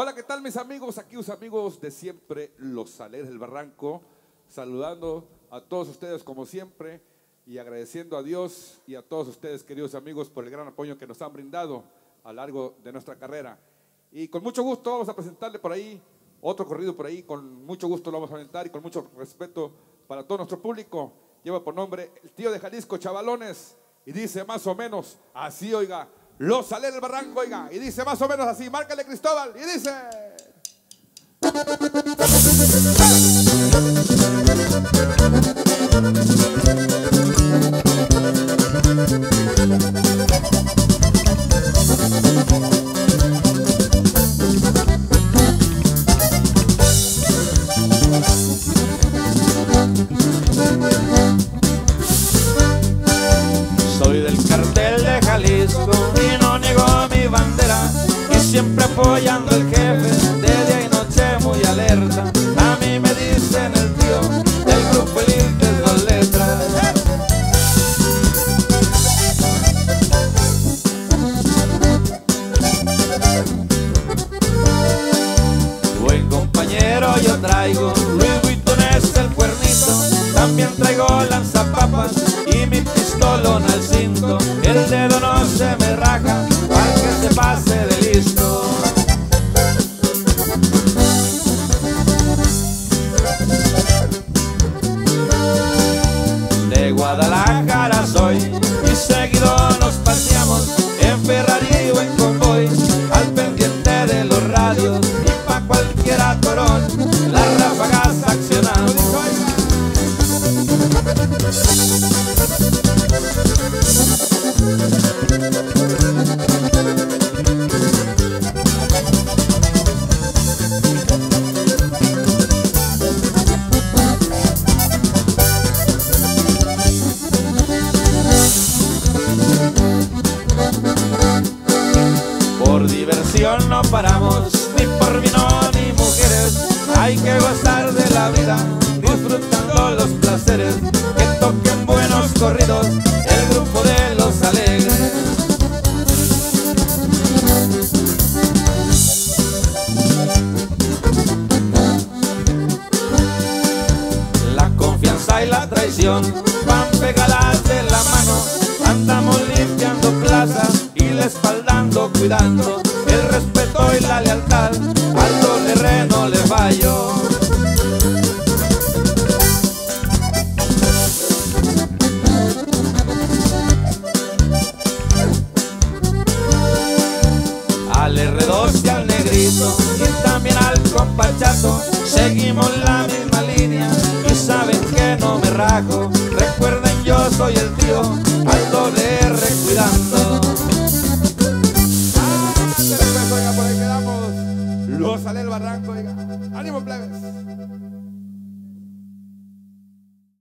Hola, ¿qué tal mis amigos? Aquí sus amigos de siempre, los Alegres del Barranco, saludando a todos ustedes como siempre y agradeciendo a Dios y a todos ustedes, queridos amigos, por el gran apoyo que nos han brindado a lo largo de nuestra carrera. Y con mucho gusto vamos a presentarle por ahí otro corrido por ahí, con mucho gusto lo vamos a presentar y con mucho respeto para todo nuestro público. Lleva por nombre El Tío de Jalisco, Chavalones, y dice más o menos así, oiga, los sale del barranco, oiga, y dice más o menos así, márcale Cristóbal, y dice... Soy del cartel de Jalisco apoyando al jefe de día y noche muy alerta. A mí me dicen el tío del grupo Elite de dos letras. Buen compañero yo traigo, Louis Vuitton es el cuernito, también traigo lanzapapas y mi pistolón al cinto, el dedo no se me raja, seguido nos no paramos, ni por vino ni mujeres. Hay que gozar de la vida, disfrutando los placeres. Que toquen buenos corridos, el grupo de los alegres. La confianza y la traición van pegadas el respeto y la lealtad. Al doble re no le fallo. Al R2 y al negrito y también al compachato Seguimos la misma línea y saben que no me rajo Recuerden yo soy el tío al doble R cuidando sale el barranco, oiga. ¡Ánimo, plebes!